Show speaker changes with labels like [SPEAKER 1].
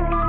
[SPEAKER 1] it.